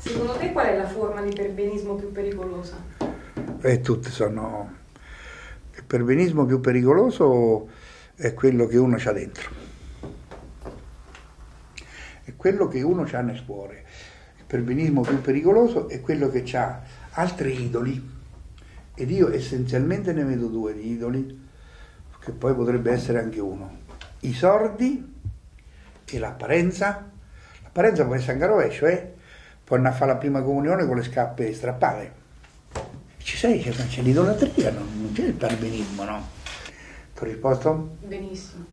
Secondo te qual è la forma di perbenismo più pericolosa? E tutte sono... Il perbenismo più pericoloso è quello che uno ha dentro. È quello che uno ha nel cuore. Il perbenismo più pericoloso è quello che ha altri idoli. Ed io essenzialmente ne vedo due di idoli, che poi potrebbe essere anche uno. I sordi e l'apparenza. L'apparenza può essere anche a rovescio, eh? Può andare a fare la prima comunione con le scarpe strappate. Ci sei, c'è, l'idolatria, non, non c'è il perbenismo, no? Ti ho risposto? Benissimo.